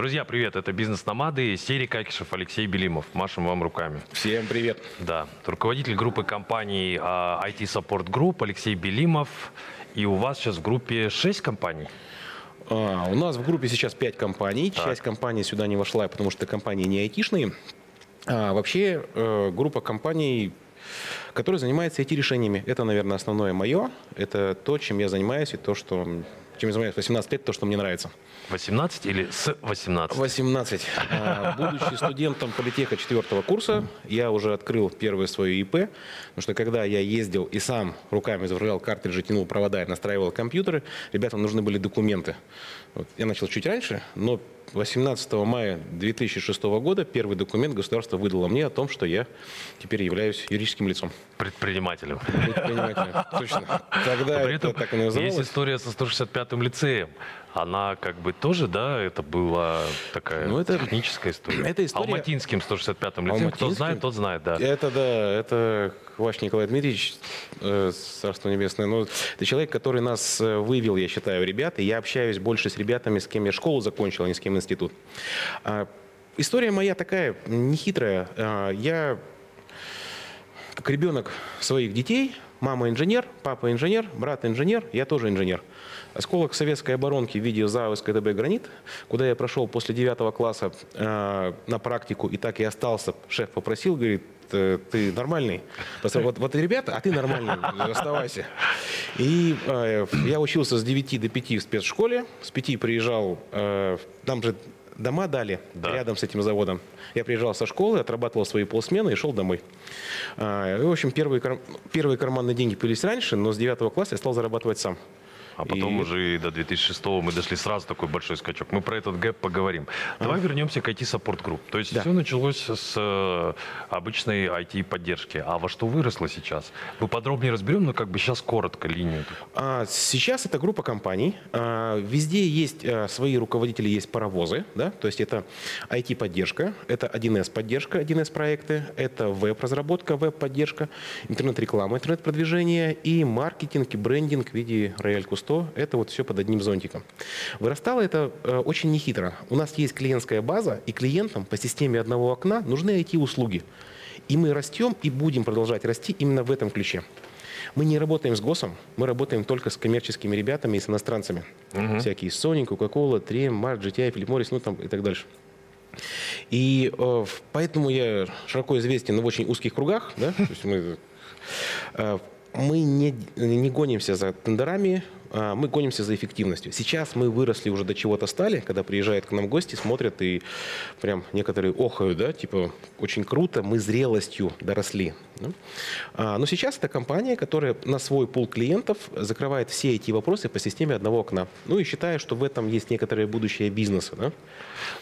Друзья, привет, это «Бизнес-номады», Серий Какишев, Алексей Белимов. Машем вам руками. Всем привет. Да, руководитель группы компаний IT Support Group Алексей Белимов. И у вас сейчас в группе 6 компаний? А, у нас в группе сейчас 5 компаний. Так. Часть компаний сюда не вошла, потому что компании не айтишные. А, вообще э, группа компаний, которая занимается IT-решениями. Это, наверное, основное мое. Это то, чем я занимаюсь, и то, что, чем я занимаюсь 18 лет, то, что мне нравится. 18 или с 18? 18. А, Будучи студентом политеха четвертого курса, я уже открыл первое свое ИП, потому что когда я ездил и сам руками заправлял картриджи, тянул провода и настраивал компьютеры, ребятам нужны были документы. Вот. Я начал чуть раньше, но 18 мая 2006 года первый документ государство выдало мне о том, что я теперь являюсь юридическим лицом. Предпринимателем. Предпринимателем. Точно. Тогда при это этом так и есть называлось. история со 165-м лицеем. Она как бы тоже, да, это была такая Ну, это- техническая история. это история- Алматинским 165-м лицеем. Кто Алматинским? знает, тот знает, да. Это да, это ваш Николай Дмитриевич, э, Царство Небесное. Ну, это человек, который нас э, вывел, я считаю, ребят. И я общаюсь больше с ребятами, с кем я школу закончил, а не с кем институт. А, История моя такая, нехитрая. А, Я как ребенок своих детей, мама инженер, папа инженер, брат инженер, я тоже инженер. Осколок советской оборонки в виде ЗАО СКДБ «Гранит», куда я прошел после 9 класса э, на практику и так и остался. Шеф попросил, говорит, «Э, ты нормальный. Вот, вот ребята, а ты нормальный, оставайся. И э, я учился с 9 до 5 в спецшколе, с 5 приезжал, э, нам же дома дали Да. рядом с этим заводом. Я приезжал со школы, отрабатывал свои полсмены и шел домой. А, и, в общем, первые, первые карманные деньги появились раньше, но с 9 класса я стал зарабатывать сам. А потом и... уже до 2006 мы дошли сразу такой большой скачок. Мы про этот gap поговорим. А. Давай вернемся к IT Support Group. То есть да. все началось с э, обычной IT-поддержки. А во что выросло сейчас? Мы подробнее разберем, но как бы сейчас коротко линию. А, сейчас это группа компаний. А, везде есть а, свои руководители, есть паровозы. Да? То есть это IT-поддержка, это 1С-поддержка, 1С-проекты, это веб-разработка, веб-поддержка, интернет-реклама, интернет-продвижение и маркетинг и брендинг в виде рояльку 100, это вот все под одним зонтиком. Вырастало это э, очень нехитро. У нас есть клиентская база, и клиентам по системе одного окна нужны IT-услуги. И мы растем и будем продолжать расти именно в этом ключе. Мы не работаем с ГОСом, мы работаем только с коммерческими ребятами и с иностранцами. Угу. Всякие Sony, Coca-Cola, 3M, Mars, GTI, Philip Morris, ну там и так дальше. И э, поэтому я широко известен, но в очень узких кругах, да, то есть мы э, мы не, не гонимся за тендерами, а мы гонимся за эффективностью. Сейчас мы выросли уже до чего-то стали, когда приезжают к нам гости, смотрят и прям некоторые охают, да, типа очень круто, мы зрелостью доросли. да. А, но сейчас это компания, которая на свой пул клиентов закрывает все эти вопросы по системе одного окна. Ну и считаю, что в этом есть некоторое будущее бизнеса. Да?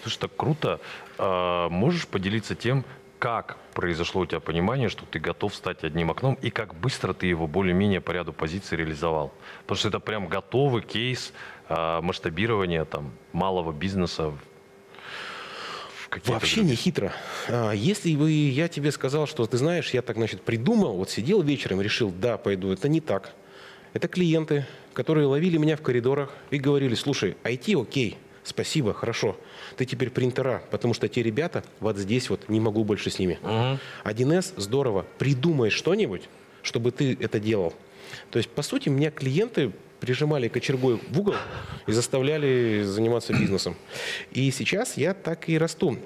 Слушай, так круто. А, можешь поделиться тем, как произошло у тебя понимание, что ты готов стать одним окном, и как быстро ты его более-менее по ряду позиций реализовал? Потому что это прям готовый кейс а, масштабирования там, малого бизнеса Вообще другие- не хитро. А, Если бы я тебе сказал, что ты знаешь, я так, значит, придумал, вот сидел вечером, решил, да, пойду, это не так. Это клиенты, которые ловили меня в коридорах и говорили, слушай, IT окей, спасибо, хорошо, ты теперь принтера, потому что те ребята вот здесь вот не могу больше с ними. 1С здорово, придумай что-нибудь, чтобы ты это делал. То есть, по сути, меня клиенты прижимали кочергой в угол и заставляли заниматься бизнесом. И сейчас я так и расту.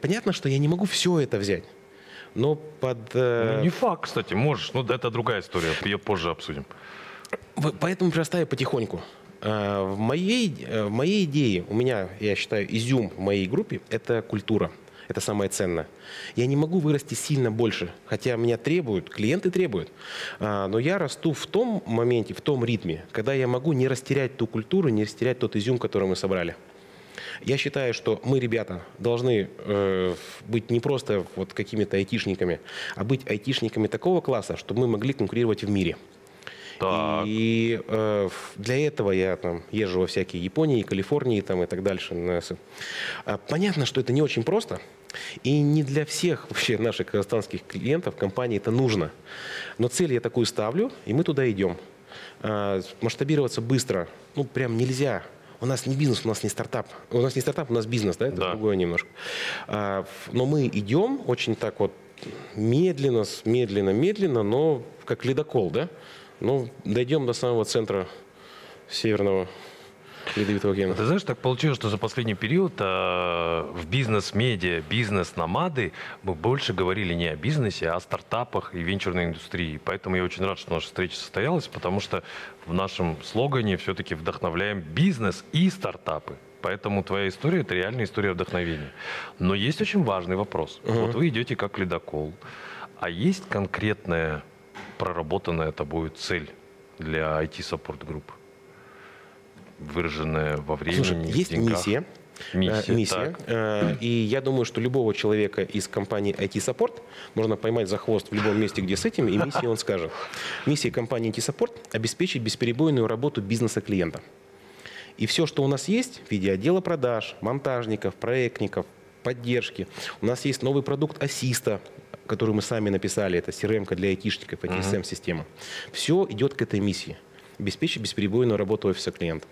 Понятно, что я не могу все это взять. Но под... э, Ну, не факт, кстати, можешь. Ну, это другая история. Ее позже обсудим. Поэтому прирастаю потихоньку. А, В моей, э, в моей идее, у меня, я считаю, изюм в моей группе – это культура. Это самое ценное. Я не могу вырасти сильно больше, хотя меня требуют, клиенты требуют. А, Но я расту в том моменте, в том ритме, когда я могу не растерять ту культуру, не растерять тот изюм, который мы собрали. Я считаю, что мы, ребята, должны э, быть не просто вот какими-то айтишниками, а быть айтишниками такого класса, чтобы мы могли конкурировать в мире. Так. И э, для этого я там езжу во всякие Японии, Калифорнии там, и так дальше. А, Понятно, что это не очень просто. И не для всех вообще наших казахстанских клиентов компании это нужно. Но цель я такую ставлю, и мы туда идем. А, Масштабироваться быстро, ну, прям нельзя. у нас не бизнес, у нас не стартап. У нас не стартап, у нас бизнес, да, это Да. другое немножко. А, но мы идем очень так вот медленно, медленно, медленно, но как ледокол, да? Ну, дойдем до самого центра Северного Ледовитого океана. Ты знаешь, так получилось, что за последний период а, в бизнес-медиа, бизнес-намады мы больше говорили не о бизнесе, а о стартапах и венчурной индустрии. Поэтому я очень рад, что наша встреча состоялась, потому что в нашем слогане все-таки вдохновляем бизнес и стартапы. Поэтому твоя история – это реальная история вдохновения. Но есть очень важный вопрос. Вот вы идете как ледокол, а есть конкретная проработанная тобой цель для IT Support Group? Выраженная во времени, Слушай, есть деньгах? миссия. Миссия, Э, миссия. так. Э, И я думаю, что любого человека из компании IT Support можно поймать за хвост в любом месте, где с этим, и миссии он скажет. Миссия компании IT Support – обеспечить бесперебойную работу бизнеса клиента. И все, что у нас есть в виде отдела продаж, монтажников, проектников, поддержки. У нас есть новый продукт Ассиста, который мы сами написали. Это CRM для айтишников, это SM-система. Все идет к этой миссии. Обеспечить бесперебойную работу офиса клиента.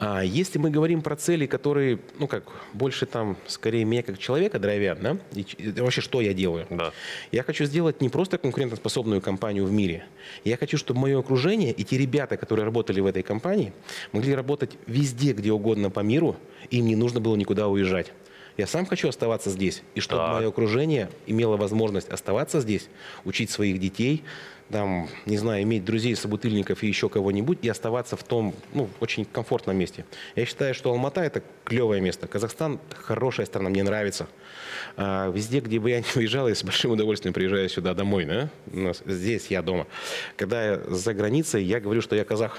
А если мы говорим про цели, которые, ну как, больше там, скорее меня как человека драйвят, да? И, и вообще, что я делаю? Да. Я хочу сделать не просто конкурентоспособную компанию в мире. Я хочу, чтобы мое окружение и те ребята, которые работали в этой компании, могли работать везде, где угодно по миру, и им не нужно было никуда уезжать. Я сам хочу оставаться здесь, и чтобы Так. мое окружение имело возможность оставаться здесь, учить своих детей, там, не знаю, иметь друзей, собутыльников и еще кого-нибудь, и оставаться в том, ну, очень комфортном месте. Я считаю, что Алмата – это клевое место. Казахстан – хорошая страна, мне нравится. А, везде, где бы я ни уезжал, я с большим удовольствием приезжаю сюда домой. Да? Здесь я дома. Когда я за границей, я говорю, что я казах.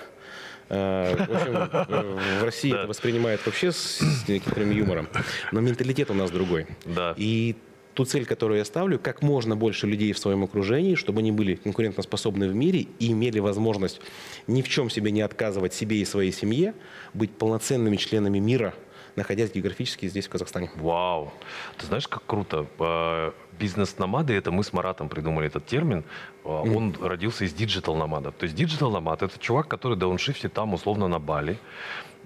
А, В, э, в России это воспринимают вообще с с некоторым юмором. Но менталитет у нас другой. Да. И ту цель, которую я ставлю, как можно больше людей в своем окружении, чтобы они были конкурентоспособны в мире и имели возможность ни в чем себе не отказывать себе и своей семье, быть полноценными членами мира, находясь географически здесь, в Казахстане. Вау. Ты знаешь, как круто. А, Бизнес-номады, это мы с Маратом придумали этот термин. А, Он родился из digital-номадов. То есть digital nomad – это чувак, который дауншифтит там условно на Бали.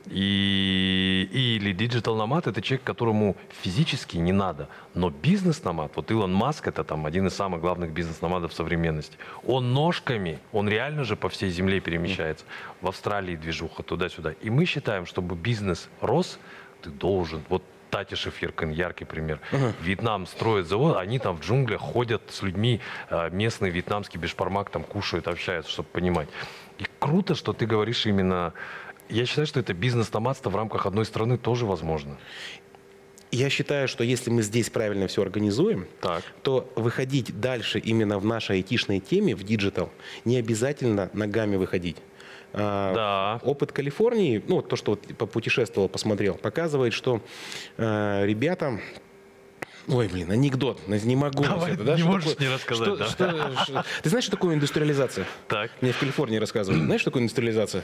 И, или диджитал-номад – это человек, которому физически не надо. Но бизнес-номад, вот Илон Маск – это там один из самых главных бизнес-номадов современности. Он ножками, он реально же по всей земле перемещается. В Австралии движуха, туда-сюда. И мы считаем, чтобы бизнес рос, ты должен. Вот Тати Шефиркин, яркий пример. Вьетнам строит завод, они там в джунглях ходят с людьми, э, местный вьетнамский бешпармак там кушают, общаются, чтобы понимать. И круто, что ты говоришь именно... Я считаю, что это бизнес-номадство в рамках одной страны тоже возможно. Я считаю, что если мы здесь правильно все организуем, Так. то выходить дальше именно в нашей айтишной теме, в digital, не обязательно ногами выходить. А, Да. Опыт Калифорнии, ну, вот то, что вот попутешествовал, посмотрел, показывает, что э, ребята... Ой, блин, анекдот, не могу. Давай, это, да? не Что можешь такое- не рассказать, что- да. что- что- Ты знаешь, что такое индустриализация? Так. Мне в Калифорнии рассказывали. Знаешь, что такое индустриализация?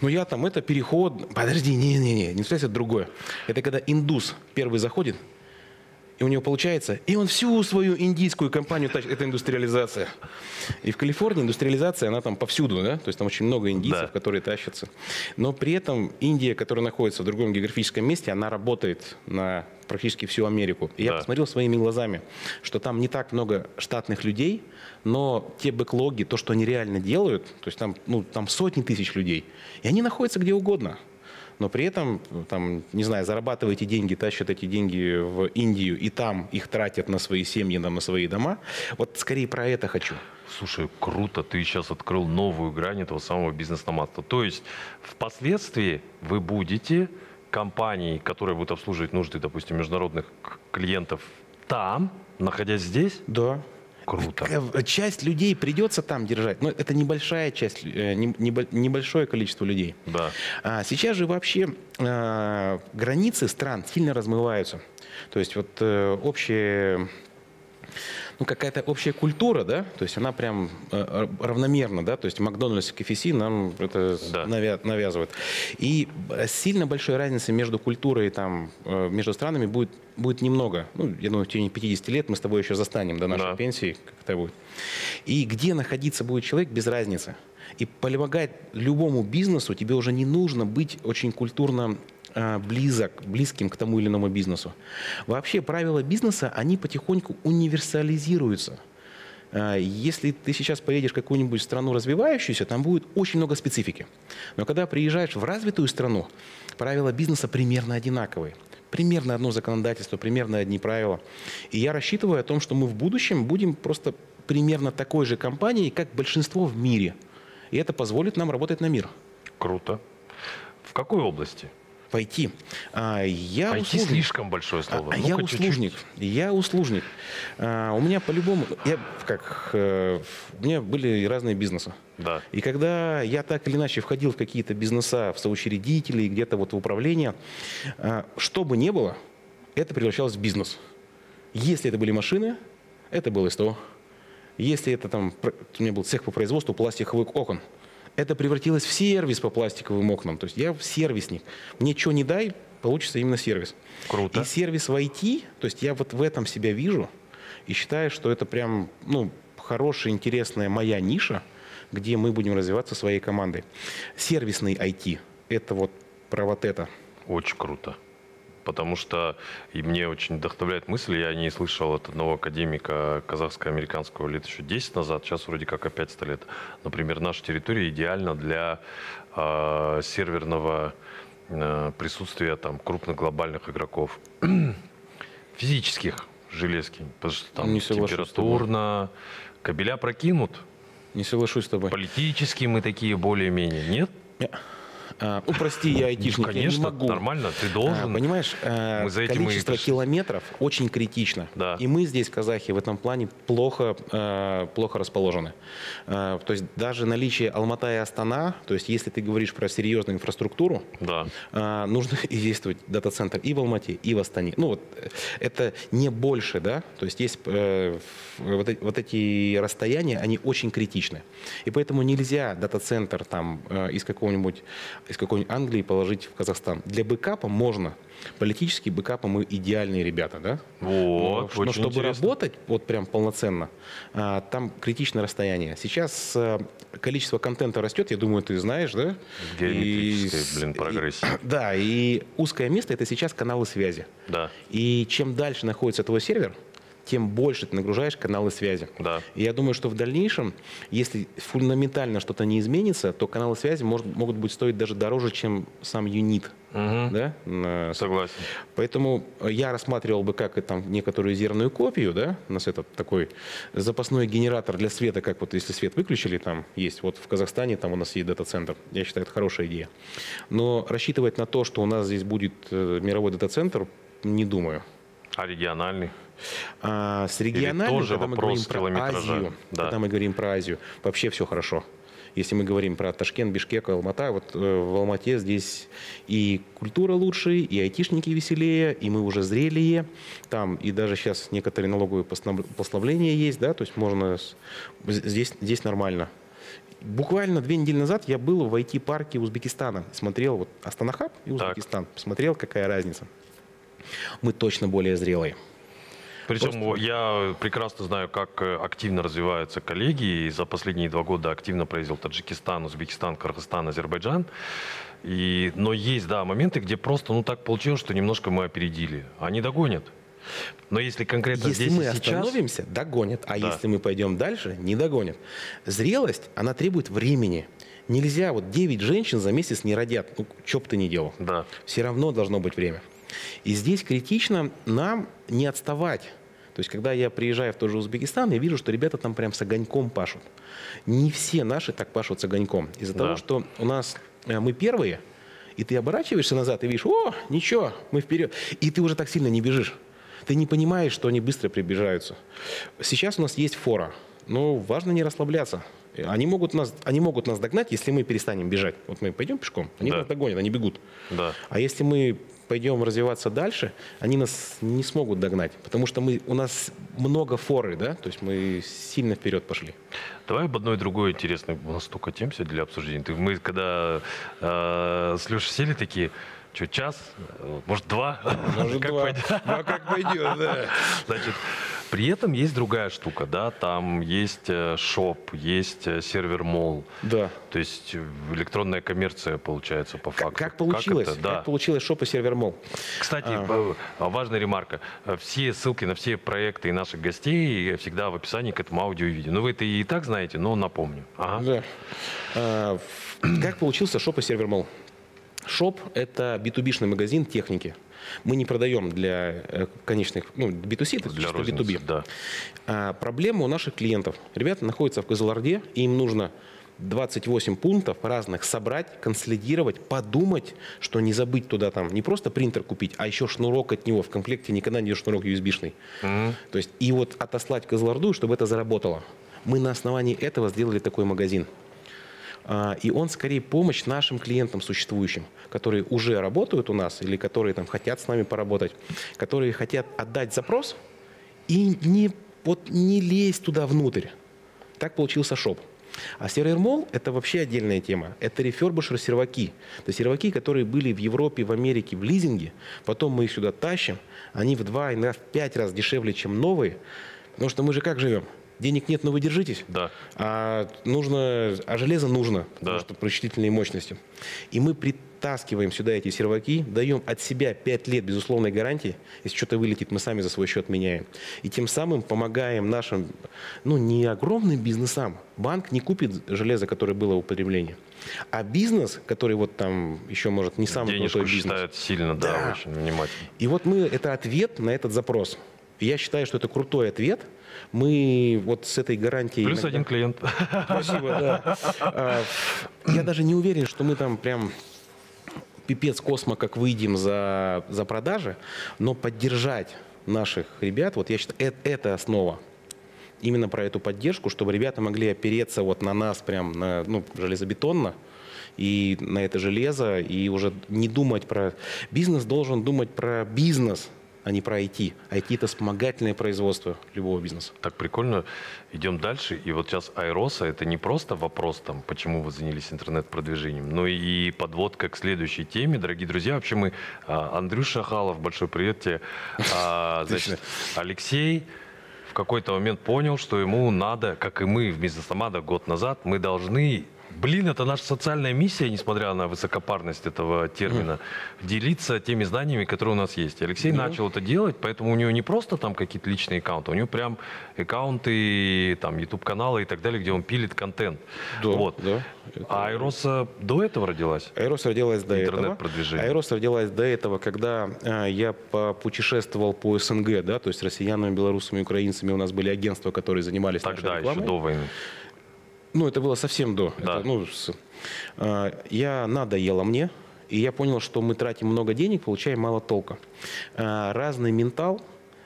Ну, я там, это переход... Подожди, не-не-не, индустриализация это другое. Это когда индус первый заходит, и у него получается, и он всю свою индийскую компанию тащит. Это индустриализация. И в Калифорнии индустриализация, она там повсюду, да? То есть там очень много индийцев, Да. которые тащатся. Но при этом Индия, которая находится в другом географическом месте, она работает на практически всю Америку. И я Да. посмотрел своими глазами, что там не так много штатных людей, но те бэклоги, то, что они реально делают, то есть там, ну, там сотни тысяч людей, и они находятся где угодно. Но при этом, там, не знаю, зарабатываете деньги, тащат эти деньги в Индию, и там их тратят на свои семьи, там, на свои дома. Вот скорее про это хочу. Слушай, круто, ты сейчас открыл новую грань этого самого бизнес-номадства. То есть впоследствии вы будете компанией, которая будет обслуживать нужды, допустим, международных клиентов там, находясь здесь? Да. Круто. Э, Часть людей придется там держать, но это небольшая часть, э, не- небо- небольшое количество людей. Да. А сейчас же вообще э, границы стран сильно размываются. То есть вот общие ну, какая-то общая культура, да, то есть она прям э, равномерна, да, то есть Макдональдс и КФС нам это Да. навя- навязывают. И э, сильно большой разницы между культурой там, э, между странами будет, будет немного. Ну, я думаю, в течение 50 лет мы с тобой еще застанем до нашей Да. пенсии, как это будет. И где находиться будет человек, без разницы. И помогать любому бизнесу тебе уже не нужно быть очень культурно близок, близким к тому или иному бизнесу. Вообще правила бизнеса, они потихоньку универсализируются. А, если ты сейчас поедешь в какую-нибудь страну развивающуюся, там будет очень много специфики. Но когда приезжаешь в развитую страну, правила бизнеса примерно одинаковые. Примерно одно законодательство, примерно одни правила. И я рассчитываю о том, что мы в будущем будем просто примерно такой же компанией, как большинство в мире. И это позволит нам работать на мир. Круто. В какой области? Пойти. А, я Пойти услужник. слишком большое слово. А, Ну-ка, я услужник. Я услужник. А, у меня по-любому, я как, э, у меня были разные бизнесы. Да. И когда я так или иначе входил в какие-то бизнеса, в соучредители, где-то вот в управление, а, что бы ни было, это превращалось в бизнес. Если это были машины, это было СТО. Если это там, у меня был цех по производству пластиковых окон, это превратилось в сервис по пластиковым окнам. То есть я сервисник. Мне что не дай, получится именно сервис. Круто. И сервис в IT, то есть я вот в этом себя вижу и считаю, что это прям ну, хорошая, интересная моя ниша, где мы будем развиваться своей командой. Сервисный IT – это вот про вот это. Очень круто. Потому что и мне очень вдохновляет мысль, я не слышал от одного академика казахско-американского лет еще 10 назад, сейчас вроде как опять 100 лет. Например, наша территория идеальна для э, серверного э, присутствия там, крупных глобальных игроков. Физических, железки. Потому что там Не температурно, кабеля прокинут. Не соглашусь с тобой. Политически мы такие более-менее. Нет? А, ну, прости, я айтишник, Ну, конечно, я не могу. нормально, ты А, должен. понимаешь, а, Мы за этим и количество пришли. километров очень критично. Да. И мы здесь, казахи, в этом плане плохо, а, плохо расположены. А, то есть даже наличие Алмата и Астана, то есть если ты говоришь про серьезную инфраструктуру, Да. нужно и действовать дата-центр и в Алмате, и в Астане. Ну вот э, это не больше, да, то есть есть э, вот, эти, вот эти расстояния, они очень критичны. И поэтому нельзя дата-центр там э, из какого-нибудь из какой-нибудь Англии положить в Казахстан. Для бэкапа можно. Политически бэкапа мы идеальные ребята, да? Вот, но, но чтобы интересно. работать вот прям полноценно, а, там критичное расстояние. Сейчас а, количество контента растет, я думаю, ты знаешь, да? Геометрической, И блин, прогрессии. да, и узкое место это сейчас каналы связи. Да, И чем дальше находится твой сервер, тем больше ты нагружаешь каналы связи. да. И я думаю, что в дальнейшем, если фундаментально что-то не изменится, то каналы связи может- могут быть стоить даже дороже, чем сам юнит. Мгм. Да? Согласен. Поэтому я рассматривал бы как там некоторую зерную копию, да, у нас этот такой запасной генератор для света, как вот если свет выключили, там есть, вот в Казахстане там у нас есть дата-центр, я считаю, это хорошая идея. Но рассчитывать на то, что у нас здесь будет э, мировой дата-центр, не думаю. А региональный? А с региональным, тоже когда мы говорим про? Азию, Да. когда мы говорим про Азию, вообще все хорошо. Если мы говорим про Ташкент, Бишкек, Алмата, вот э, в Алмате здесь и культура лучше, и айтишники веселее, и мы уже зрелее. Там и даже сейчас некоторые налоговые послабления есть, да, то есть можно здесь, здесь нормально. Буквально две недели назад я был в IT-парке Узбекистана, смотрел вот Астанахаб и Узбекистан, посмотрел, какая разница. Мы точно более зрелые. Причем я прекрасно знаю, как э, активно развиваются коллеги. И за последние два года активно проездил Таджикистан, Узбекистан, Кыргызстан, Азербайджан. И, но есть, да, моменты, где просто, ну, так получилось, что немножко мы опередили. Они догонят. Но если конкретно Если здесь мы сейчас... остановимся, догонят. А Да. если мы пойдем дальше, не догонят. Зрелость, она требует времени. Нельзя, вот 9 женщин за месяц не родят. Ну, что бы ты ни делал. Да, Все равно должно быть время. И здесь критично нам не отставать. То есть, когда я приезжаю в тот же Узбекистан, я вижу, что ребята там прям с огоньком пашут. Не все наши так пашут с огоньком. Из-за Да. того, что у нас э, мы первые, и ты оборачиваешься назад и видишь, о, ничего, мы вперед. И ты уже так сильно не бежишь. Ты не понимаешь, что они быстро приближаются. Сейчас у нас есть фора, но важно не расслабляться. Они могут нас, они могут нас догнать, если мы перестанем бежать. Вот мы пойдем пешком, они Да. нас догонят, они бегут. да. А если мы пойдем развиваться дальше, они нас не смогут догнать, потому что мы, у нас много форы, да, то есть мы сильно вперед пошли. Давай об одной другой интересной. У нас столько тем сегодня для обсуждения. Ты- Мы когда э, с Лешей сели такие, что, час? Э, Может, два? Как пойдет? Ну, как пойдет, да. Значит, При этом есть другая штука, да, там есть э, шоп, есть э, сервер-мол. Да. То есть э, электронная коммерция получается по Как, факту. как получилось? это? Да. Как получилось Shop и Server Mall? Кстати, А. важная ремарка. Все ссылки на все проекты и наших гостей всегда в описании к этому аудио и видео. Ну, вы это и так знаете, но напомню. Ага. Да. А, как получился Shop и Server Mall? Shop – это B2B-шный магазин техники. Мы не продаем для э, конечных, ну, B2C, это Для чисто розницы, B2B. да. А, проблема у наших клиентов. Ребята находятся в Кызылорде, и им нужно 28 пунктов разных собрать, консолидировать, подумать, что не забыть туда там не просто принтер купить, а еще шнурок от него. В комплекте никогда не идет шнурок USB-шный. Мгм. То есть и вот отослать в Кызылорду, чтобы это заработало. Мы на основании этого сделали такой магазин. А, И он скорее помощь нашим клиентам существующим, которые уже работают у нас или которые там хотят с нами поработать, которые хотят отдать запрос и не, вот, не лезть туда внутрь. Так получился шоп. А сервер мол это вообще отдельная тема. Это рефербушер серваки. Это серваки, которые были в Европе, в Америке в лизинге. Потом мы их сюда тащим. Они в два, иногда в пять раз дешевле, чем новые. Потому что мы же как живем? Денег нет, но вы держитесь. Да. А, нужно, а железо нужно, Да. потому что прочислительные мощности. И мы притаскиваем сюда эти серваки, даем от себя 5 лет безусловной гарантии. Если что-то вылетит, мы сами за свой счет меняем. И тем самым помогаем нашим, ну, не огромным бизнесам. Банк не купит железо, которое было в употреблении. А бизнес, который вот там еще, может, не самый Денежку крутой бизнес. считают сильно, да, Да. очень внимательно. И вот мы, это ответ на этот запрос. И я считаю, что это крутой ответ. Мы вот с этой гарантией... Плюс иногда- один клиент. Спасибо, да. А, Я даже не уверен, что мы там прям пипец космо, как выйдем за, за продажи, но поддержать наших ребят, вот я считаю, это, это основа. Именно про эту поддержку, чтобы ребята могли опереться вот на нас прям на, ну, железобетонно и на это железо, и уже не думать про... Бизнес должен думать про бизнес, а не про IT. IT – это вспомогательное производство любого бизнеса. Так прикольно. Идем дальше. И вот сейчас Айроса это не просто вопрос, там, почему вы занялись интернет-продвижением, но и подводка к следующей теме. Дорогие друзья, вообще мы... а, Андрюш Шахалов, большой привет тебе. А, Значит, Алексей в какой-то момент понял, что ему надо, как и мы в Бизнес-Амада год назад, мы должны Блин, это наша социальная миссия, несмотря на высокопарность этого термина, делиться теми знаниями, которые у нас есть. Алексей начал это делать, поэтому у него не просто там какие-то личные аккаунты, у него прям аккаунты, там, YouTube-каналы и так далее, где он пилит контент. Да, вот. да. А Айроса до этого родилась? Аэрос родилась до этого. Интернет-продвижение. Аэрос родилась до этого, когда а, я путешествовал по СНГ, да, то есть россиянами, белорусами, украинцами у нас были агентства, которые занимались нашей Тогда, еще рекламой. до войны. Ну, это было совсем до. Да. Это, ну, с- а, я надоело мне, и я понял, что мы тратим много денег, получаем мало толка. А, разный ментал.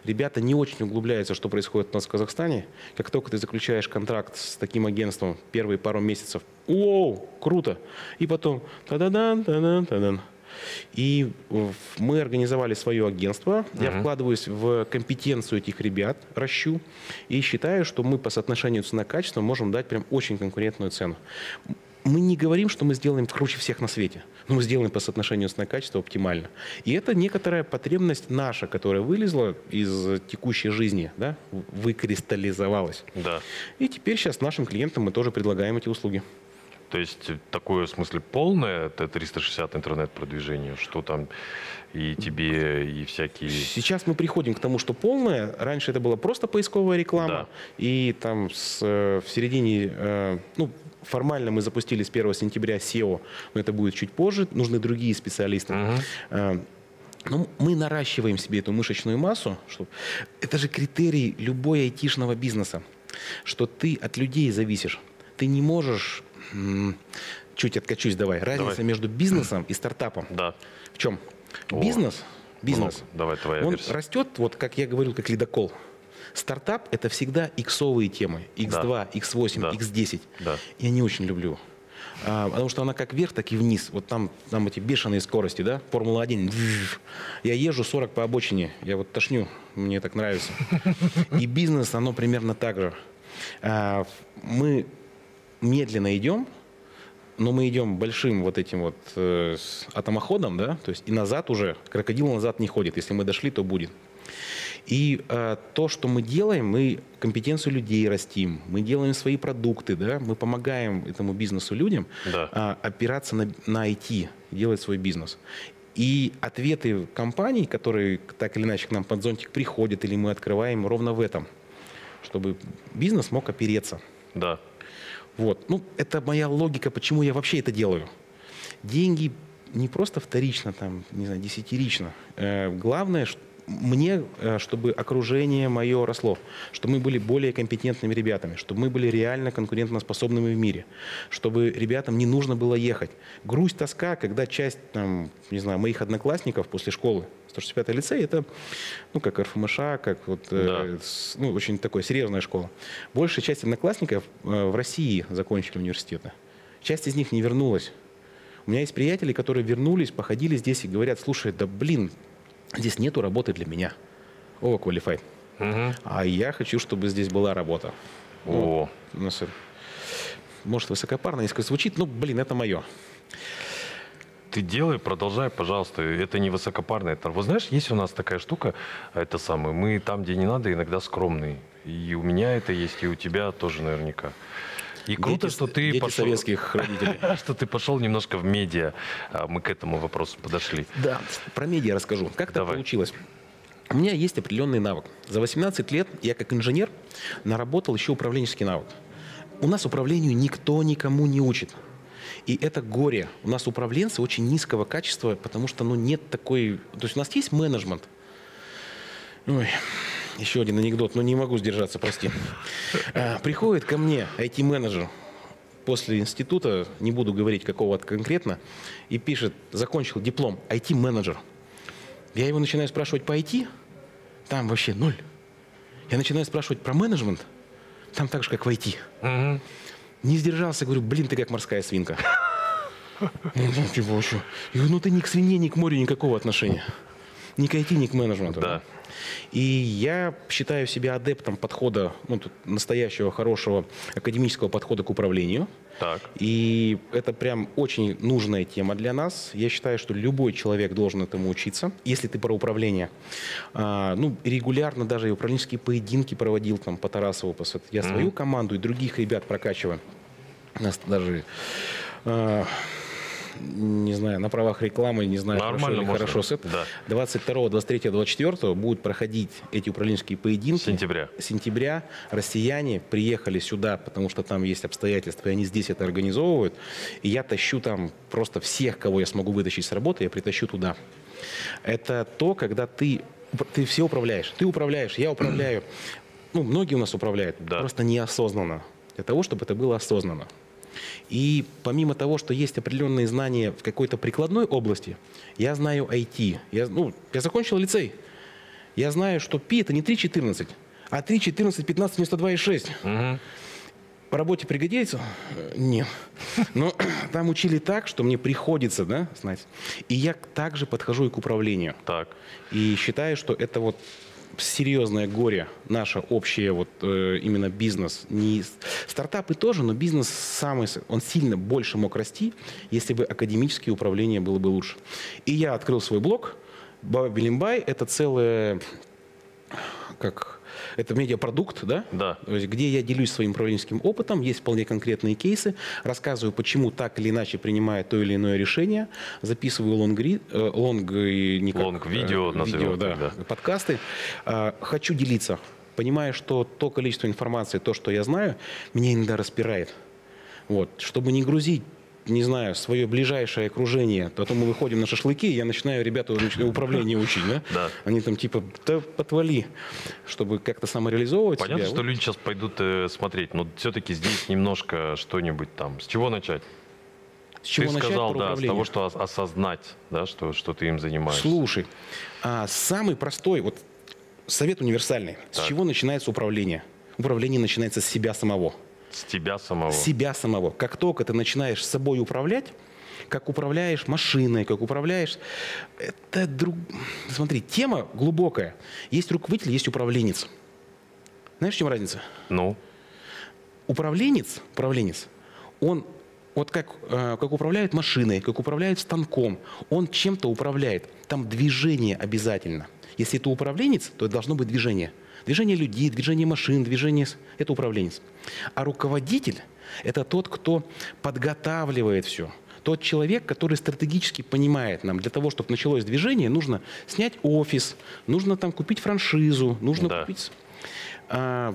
Ребята не очень углубляются, что происходит у нас в Казахстане. Как только ты заключаешь контракт с таким агентством, первые пару месяцев, оу, круто. И потом, та-да-дан, та-дан, та-дан. И в- мы организовали свое агентство. Я вкладываюсь в компетенцию этих ребят, ращу. И считаю, что мы по соотношению цена-качество можем дать прям очень конкурентную цену. Мы не говорим, что мы сделаем круче всех на свете, но мы сделаем по соотношению цена-качество оптимально. И это некоторая потребность наша, которая вылезла из текущей жизни, да, выкристаллизовалась. Да. И теперь сейчас нашим клиентам мы тоже предлагаем эти услуги. То есть такое, в смысле, полное, это 360 интернет-продвижение, что там и тебе, и всякие... Сейчас мы приходим к тому, что полное. Раньше это была просто поисковая реклама. Да. И там с, э, в середине, э, ну, формально мы запустили с 1 сентября SEO, но это будет чуть позже. Нужны другие специалисты. Мгм. Э, ну, мы наращиваем себе эту мышечную массу. Что... Это же критерий любой айтишного бизнеса, что ты от людей зависишь. Ты не можешь... Чуть откачусь давай. Разница Давай. между бизнесом и стартапом Да. в чем? О. Бизнес, бизнес, Ну, давай твоя он версия. растет, вот как я говорил, как ледокол. Стартап – это всегда иксовые темы. X2, X8, Да. X10. Да. Я не очень люблю. А, потому что она как вверх, так и вниз. Вот там, там эти бешеные скорости, да? Формула-1. Я езжу 40 по обочине. Я вот тошню. Мне так нравится. И бизнес, оно примерно так же. А, Мы медленно идем, но мы идем большим вот этим вот э, атомоходом, да, то есть и назад уже, крокодил назад не ходит. Если мы дошли, то будет. И э, то, что мы делаем, мы компетенцию людей растим, мы делаем свои продукты, да, мы помогаем этому бизнесу людям Да. а, опираться на, на IT, делать свой бизнес. И ответы компаний, которые так или иначе к нам под зонтик приходят, или мы открываем, ровно в этом, чтобы бизнес мог опереться. Да. Вот. Ну, это моя логика, почему я вообще это делаю. Деньги не просто вторично, там, не знаю, десятирично. Э, главное, ш- мне, э, чтобы окружение мое росло, чтобы мы были более компетентными ребятами, чтобы мы были реально конкурентоспособными в мире, чтобы ребятам не нужно было ехать. Грусть, тоска, когда часть, там, не знаю, моих одноклассников после школы, 165-й лицей, это, ну, как РФМШ, как вот, э, Да. с- ну, очень такая серьезная школа. Большая часть одноклассников э, в России закончили университеты. Часть из них не вернулась. У меня есть приятели, которые вернулись, походили здесь и говорят, слушай, да блин, здесь нету работы для меня. Overqualified. Мгм. А я хочу, чтобы здесь была работа. О, У нас, э, может, высокопарно несколько звучит, но, блин, это мое. Ты делай, продолжай, пожалуйста. Это не высокопарно. Это, вот знаешь, есть у нас такая штука, а это самое, мы там, где не надо, иногда скромные. И у меня это есть, и у тебя тоже наверняка. И круто, Дети- что ты дети пошел, советских родителей. что ты пошел немножко в медиа. А Мы к этому вопросу подошли. Да, про медиа расскажу. Как так получилось? У меня есть определенный навык. За 18 лет я как инженер наработал еще управленческий навык. У нас управлению никто никому не учит. И это горе. У нас управленцы очень низкого качества, потому что ну, нет такой... То есть у нас есть менеджмент. Ой, еще один анекдот, но не могу сдержаться, прости. А, Приходит ко мне IT-менеджер после института, не буду говорить какого конкретно, и пишет, закончил диплом IT-менеджер. Я его начинаю спрашивать по IT, там вообще ноль. Я начинаю спрашивать про менеджмент, там так же, как в IT. Мгм. Не сдержался, говорю, блин, ты как морская свинка. Ну, типа, вообще. Я говорю, ну ты ни к свине, ни к морю никакого отношения. Ни к IT, ни к менеджменту. Да. И я считаю себя адептом подхода, ну, тут настоящего, хорошего академического подхода к управлению. Так. И это прям очень нужная тема для нас. Я считаю, что любой человек должен этому учиться. Если ты про управление, а, ну, регулярно даже и управленческие поединки проводил там по Тарасову. по Я свою команду и других ребят прокачиваю. Нас даже а, не знаю, на правах рекламы, не знаю, Нормально хорошо или хорошо с это. Да. 22, 23, 24 будут проходить эти управленческие поединки. Сентября. Сентября россияне приехали сюда, потому что там есть обстоятельства, и они здесь это организовывают. И я тащу там просто всех, кого я смогу вытащить с работы, я притащу туда. Это то, когда ты, ты все управляешь. Ты управляешь, я управляю. Ну, многие у нас управляют, Да. просто неосознанно. Для того, чтобы это было осознанно. И помимо того, что есть определенные знания в какой-то прикладной области, я знаю IT. Я, ну, я закончил лицей. Я знаю, что пи это не 3.14, а 3.14, 15 вместо 2.6. Мгм. По работе пригодится? Э, Нет. Но там учили так, что мне приходится да, знать. И я также подхожу и к управлению. Так. И считаю, что это вот серьезное горе наше общее, вот э, именно бизнес. Не стартапы тоже, но бизнес самый, он сильно больше мог расти, если бы академическое управление было бы лучше. И я открыл свой блог. Баба Белимбай – это целое, как, это медиапродукт, да? Да. То есть, где я делюсь своим управленческим опытом, есть вполне конкретные кейсы, рассказываю, почему так или иначе принимаю то или иное решение, записываю лонгри, э, лонг, и не как, э, назовем видео, да, так, да. подкасты. А, Хочу делиться, понимая, что то количество информации, то, что я знаю, меня иногда распирает. Вот, чтобы не грузить не знаю, свое ближайшее окружение, потом мы выходим на шашлыки, и я начинаю ребята управление учить, да? Да. Они там типа, да потвали, чтобы как-то самореализовывать Понятно, себя. что люди сейчас пойдут э, смотреть, но все-таки здесь немножко что-нибудь там. С чего начать? С чего ты начать сказал, да, с того, что ос- осознать, да, что, что ты им занимаешься. Слушай, а, самый простой, вот совет универсальный. С Так. чего начинается управление? Управление начинается с себя самого. С тебя самого. Себя самого. Как только ты начинаешь собой управлять, как управляешь машиной, как управляешь... Это друг... Смотри, тема глубокая. Есть руководитель, есть управленец. Знаешь, в чем разница? Ну, Управленец, управленец, он вот как, э, как управляет машиной, как управляет станком, он чем-то управляет. Там движение обязательно. Если это управленец, то это должно быть движение. Движение людей, движение машин, движение... Это управленец. А руководитель – это тот, кто подготавливает все. Тот человек, который стратегически понимает нам, для того, чтобы началось движение, нужно снять офис, нужно там купить франшизу, нужно Да. купить... а,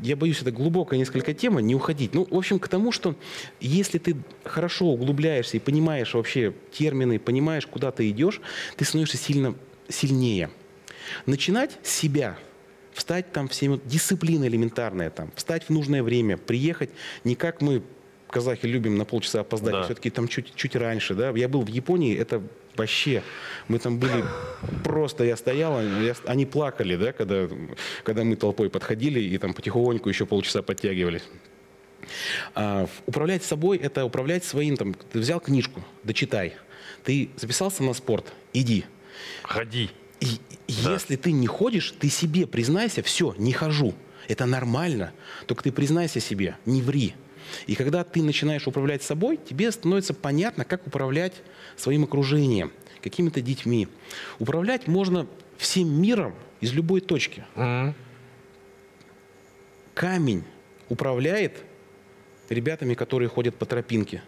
я боюсь, это глубокая несколько тема, не уходить. Ну, в общем, к тому, что если ты хорошо углубляешься и понимаешь вообще термины, понимаешь, куда ты идешь, ты становишься сильно сильнее. Начинать с себя, встать там в 7 минут, дисциплина элементарная там, встать в нужное время, приехать не как мы, казахи, любим на полчаса опоздать, Да. все-таки там чуть, чуть раньше, да. Я был в Японии, это вообще, мы там были просто, я стоял, я- они плакали, да, когда, когда мы толпой подходили и там потихоньку еще полчаса подтягивались. А, управлять собой – это управлять своим, там, ты взял книжку, дочитай. Ты записался на спорт, иди. Ходи. И Да. если ты не ходишь, ты себе признайся, все, не хожу. Это нормально. Только ты признайся себе, не ври. И когда ты начинаешь управлять собой, тебе становится понятно, как управлять своим окружением, какими-то детьми. Управлять можно всем миром из любой точки. Мгм. Камень управляет ребятами, которые ходят по тропинке.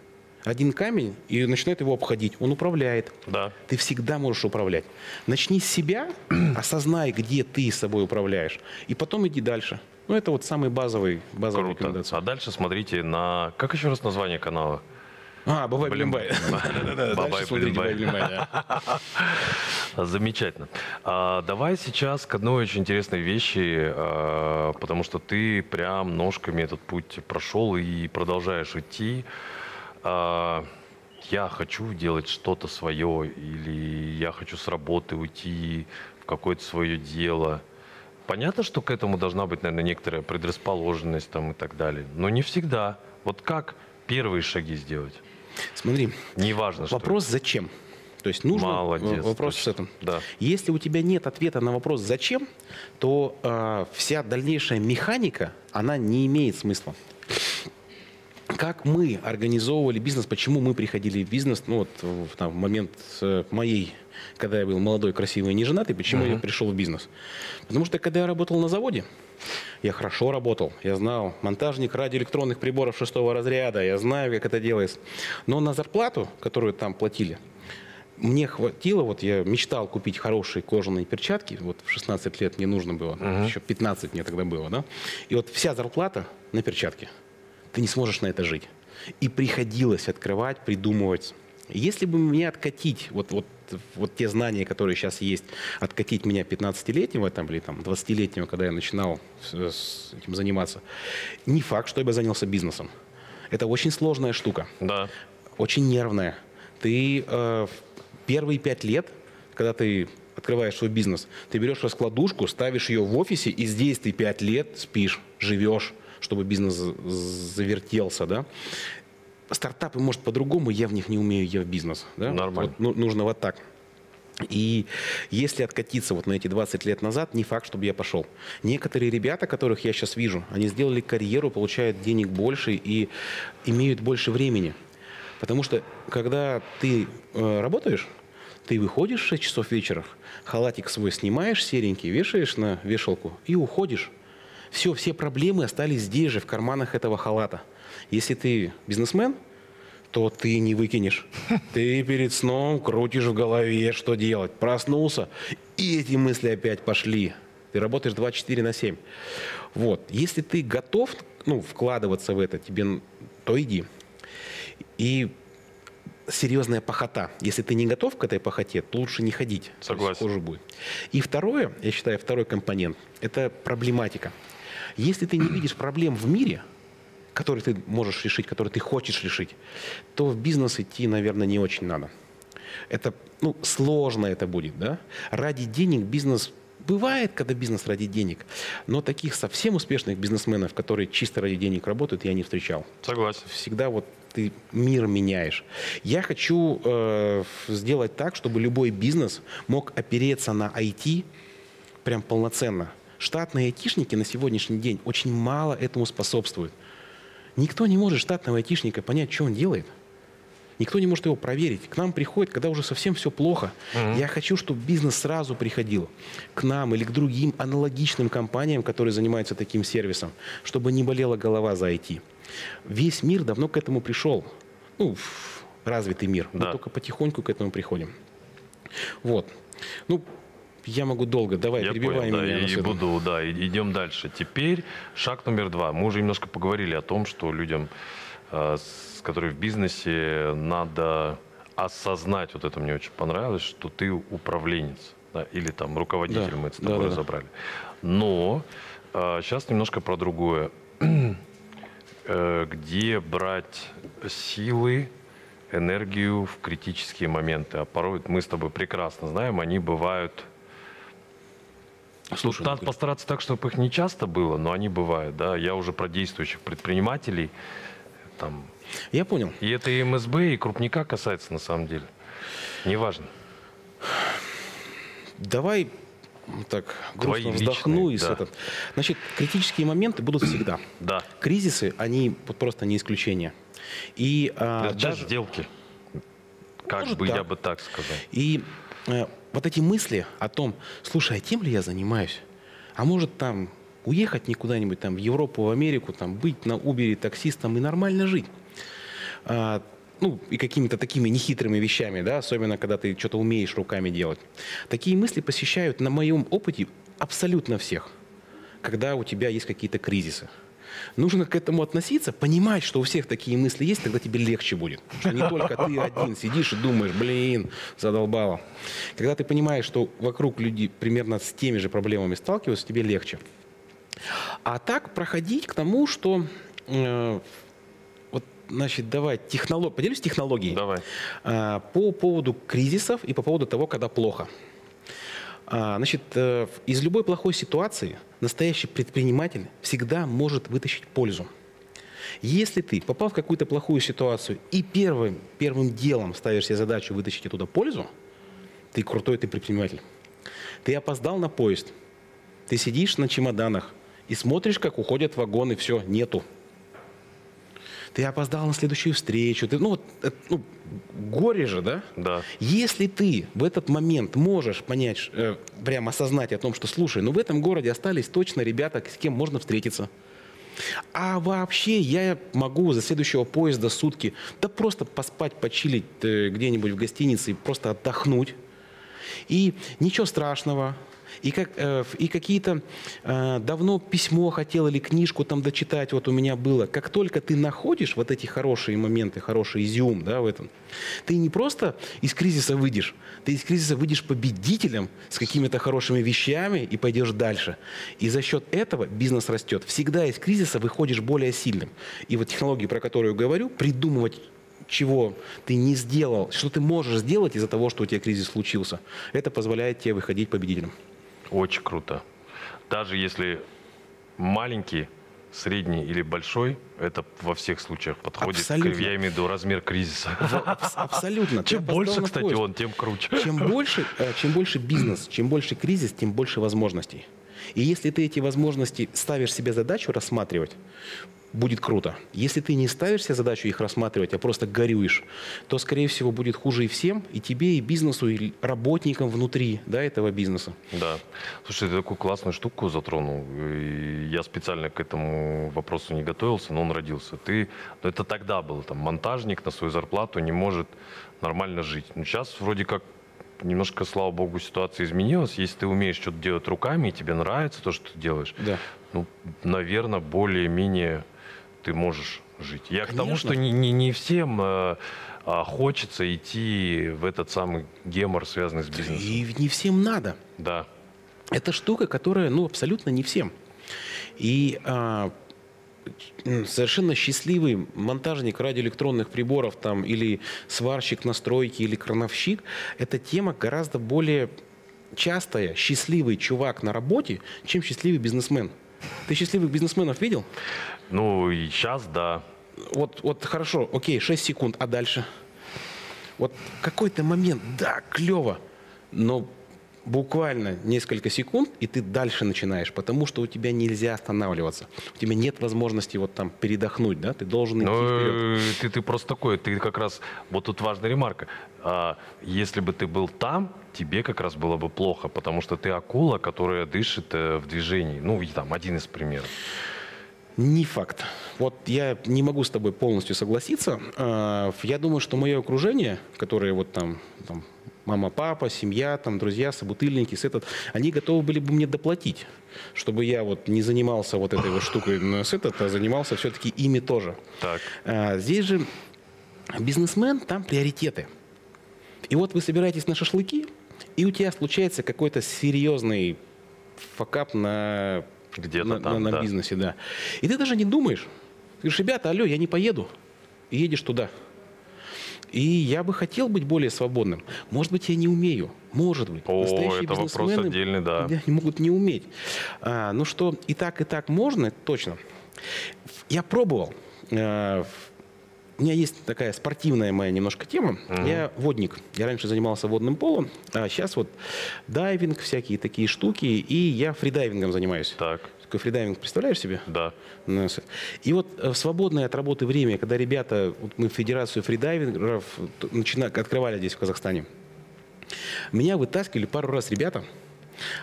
Один камень и начинает его обходить. Он управляет. Да. Ты всегда можешь управлять. Начни с себя, осознай, где ты собой управляешь, и потом иди дальше. Ну, это вот самый базовый, базовый Круто. рекомендация. А дальше смотрите на... Как еще раз название канала? А, бабай Блин, блинбай. Бабай да. Замечательно. А, давай сейчас к одной очень интересной вещи, а, потому что ты прям ножками этот путь прошел и продолжаешь идти. А, я хочу делать что-то свое, или я хочу с работы уйти в какое-то свое дело. Понятно, что к этому должна быть, наверное, некоторая предрасположенность там и так далее. Но не всегда. Вот как первые шаги сделать? Смотри, Неважно, что. вопрос зачем? То есть нужно Молодец. вопрос с точно. этим. Да. Если у тебя нет ответа на вопрос «зачем?», то э, вся дальнейшая механика, она не имеет смысла. Как мы организовывали бизнес, почему мы приходили в бизнес, ну вот в, там, в момент э, моей, когда я был молодой, красивый и не женатый, почему я пришел в бизнес? Потому что когда я работал на заводе, я хорошо работал, я знал монтажник радиоэлектронных приборов шестого разряда, я знаю, как это делается. Но на зарплату, которую там платили, мне хватило, вот я мечтал купить хорошие кожаные перчатки, вот в 16 лет мне нужно было, еще 15 мне тогда было, да, и вот вся зарплата на перчатки. Ты не сможешь на это жить. И приходилось открывать, придумывать. Если бы меня откатить, вот, вот, вот те знания, которые сейчас есть, откатить меня 15-летнего там, или там, 20-летнего, когда я начинал с, этим заниматься, не факт, что я бы занялся бизнесом. Это очень сложная штука Да. очень нервная. Ты э, первые пять лет, когда ты открываешь свой бизнес, ты берешь раскладушку, ставишь ее в офисе, и здесь ты пять лет спишь, живешь, чтобы бизнес за- завертелся, да. Стартапы, может, по-другому, я в них не умею, я в бизнес. Да? Нормально. Вот, ну, нужно вот так. И если откатиться вот на эти 20 лет назад, не факт, чтобы я пошел. Некоторые ребята, которых я сейчас вижу, они сделали карьеру, получают денег больше и имеют больше времени. Потому что, когда ты э, работаешь, ты выходишь в 6 часов вечера, халатик свой снимаешь серенький, вешаешь на вешалку и уходишь. Все, все проблемы остались здесь же, в карманах этого халата. Если ты бизнесмен, то ты не выкинешь. Ты перед сном крутишь в голове, что делать. Проснулся, и эти мысли опять пошли. Ты работаешь 24 на 7. Вот. Если ты готов ну, вкладываться в это, тебе, то иди. И серьезная похота. Если ты не готов к этой похоте, то лучше не ходить. Согласен. хуже будет. И второе, я считаю, второй компонент – это проблематика. Если ты не видишь проблем в мире, которые ты можешь решить, которые ты хочешь решить, то в бизнес идти, наверное, не очень надо. Это, ну, сложно это будет, да? Ради денег бизнес Бывает, когда бизнес ради денег, но таких совсем успешных бизнесменов, которые чисто ради денег работают, я не встречал Согласен. всегда вот ты мир меняешь. Я хочу э, сделать так, чтобы любой бизнес мог опереться на IT прям полноценно. Штатные айтишники на сегодняшний день очень мало этому способствуют. Никто не может штатного айтишника понять, что он делает. Никто не может его проверить. К нам приходит, когда уже совсем все плохо. Mm-hmm. Я хочу, чтобы бизнес сразу приходил к нам или к другим аналогичным компаниям, которые занимаются таким сервисом, чтобы не болела голова за IT. Весь мир давно к этому пришел. Ну, развитый мир. Да. Мы только потихоньку к этому приходим. Вот. Ну, я могу долго. Давай, я перебивай понял, меня. Да, и буду, да, идем дальше. Теперь шаг номер два. Мы уже немножко поговорили о том, что людям, э, которые в бизнесе, надо осознать, вот это мне очень понравилось, что ты управленец, да, или там руководитель, да, мы это с тобой да, разобрали. Да. Но э, сейчас немножко про другое. э, где брать силы, энергию в критические моменты. А порой мы с тобой прекрасно знаем, они бывают Слушай, надо постараться так, чтобы их не часто было, но они бывают, да. Я уже про действующих предпринимателей. Там. Я понял. И это и МСБ, и крупника касается на самом деле. Неважно. Давай так грустно Твои вздохну личные, и да. этот. Значит, критические моменты будут всегда. Да. Кризисы, они вот просто не исключение. И а, это даже сделки. Как Может, бы да. я бы так сказал. И э, вот эти мысли о том, слушай, а тем ли я занимаюсь? А может там уехать никуда-нибудь там в Европу, в Америку, там быть на Убере таксистом и нормально жить? А, ну, и какими-то такими нехитрыми вещами, да, особенно когда ты что-то умеешь руками делать. Такие мысли посещают на моем опыте абсолютно всех, когда у тебя есть какие-то кризисы. Нужно к этому относиться, понимать, что у всех такие мысли есть, тогда тебе легче будет. Что не только ты один сидишь и думаешь, блин, задолбало. Когда ты понимаешь, что вокруг люди примерно с теми же проблемами сталкиваются, тебе легче. А так проходить к тому, что э, вот, значит, давай технолог, поделюсь технологией. Давай. Э, по поводу кризисов и по поводу того, когда плохо. А, значит, э, из любой плохой ситуации настоящий предприниматель всегда может вытащить пользу. Если ты попал в какую-то плохую ситуацию и первым, первым делом ставишь себе задачу вытащить оттуда пользу, ты крутой, ты предприниматель. Ты опоздал на поезд, ты сидишь на чемоданах и смотришь, как уходят вагоны, все, нету ты опоздал на следующую встречу, ты, ну, вот, ну, горе же, да? Да. Если ты в этот момент можешь понять, э, прямо осознать о том, что, слушай, ну в этом городе остались точно ребята, с кем можно встретиться. А вообще я могу за следующего поезда сутки, да просто поспать, почилить э, где-нибудь в гостинице и просто отдохнуть. И ничего страшного, и, как, э, и какие-то э, давно письмо хотел или книжку там дочитать, вот у меня было. Как только ты находишь вот эти хорошие моменты, хороший изюм да, в этом, ты не просто из кризиса выйдешь, ты из кризиса выйдешь победителем с какими-то хорошими вещами и пойдешь дальше. И за счет этого бизнес растет. Всегда из кризиса выходишь более сильным. И вот технологии, про которую говорю, придумывать чего ты не сделал, что ты можешь сделать из-за того, что у тебя кризис случился, это позволяет тебе выходить победителем. Очень круто. Даже если маленький, средний или большой, это во всех случаях подходит. Абсолютно. К, я имею в виду размер кризиса. Абсолютно. Чем больше, кстати, он, тем круче. Чем больше, э, чем больше бизнес, чем больше кризис, тем больше возможностей. И если ты эти возможности ставишь себе задачу рассматривать, будет круто. Если ты не ставишь себе задачу их рассматривать, а просто горюешь, то, скорее всего, будет хуже и всем, и тебе, и бизнесу, и работникам внутри да, этого бизнеса. Да. Слушай, ты такую классную штуку затронул. И я специально к этому вопросу не готовился, но он родился. Ты, ну это тогда был, там, монтажник на свою зарплату не может нормально жить. Но сейчас вроде как немножко, слава богу, ситуация изменилась. Если ты умеешь что-то делать руками, и тебе нравится то, что ты делаешь, да. ну, наверное, более-менее ты можешь жить. Я Конечно. к тому, что не, не, не всем э, а, хочется идти в этот самый гемор, связанный с бизнесом. И не всем надо. Да. Это штука, которая, ну, абсолютно не всем. И а, совершенно счастливый монтажник радиоэлектронных приборов там, или сварщик настройки, или крановщик, эта тема гораздо более частая, счастливый чувак на работе, чем счастливый бизнесмен. Ты счастливых бизнесменов видел? Ну, и сейчас, да. Вот, вот хорошо, окей, 6 секунд, а дальше? Вот какой-то момент, да, клево, но буквально несколько секунд, и ты дальше начинаешь, потому что у тебя нельзя останавливаться. У тебя нет возможности вот там передохнуть, да? Ты должен идти Ну, вперед. э, ты, ты просто такой, ты как раз, вот тут важная ремарка. А, если бы ты был там, тебе как раз было бы плохо, потому что ты акула, которая дышит э, в движении. Ну, и там один из примеров. Не факт. Вот я не могу с тобой полностью согласиться. А, Я думаю, что мое окружение, которое вот там, там мама, папа, семья, там, друзья, собутыльники, с этот, они готовы были бы мне доплатить, чтобы я вот не занимался вот этой вот штукой ну, с этот, а занимался все-таки ими тоже. Так. А, Здесь же бизнесмен, там приоритеты. И вот вы собираетесь на шашлыки, и у тебя случается какой-то серьезный факап на, Где-то на, там, на- на да. бизнесе, да. И ты даже не думаешь. Ты говоришь, ребята, алло, я не поеду. И едешь туда. И я бы хотел быть более свободным. Может быть, я не умею. Может быть. О, Настоящие это вопрос бизнесмены, отдельный, да. Они могут не уметь. А, ну что, и так, и так можно, точно. Я пробовал. А, у меня есть такая спортивная моя немножко тема. Я водник. Я раньше занимался водным поло, а сейчас вот дайвинг, всякие такие штуки, и я фридайвингом занимаюсь. Так, Такой фридайвинг, представляешь себе? да. Ну, И вот э, в свободное от работы время, когда ребята, вот мы Федерацию фридайвингов т- начина- открывали здесь, в Казахстане, меня вытаскивали пару раз ребята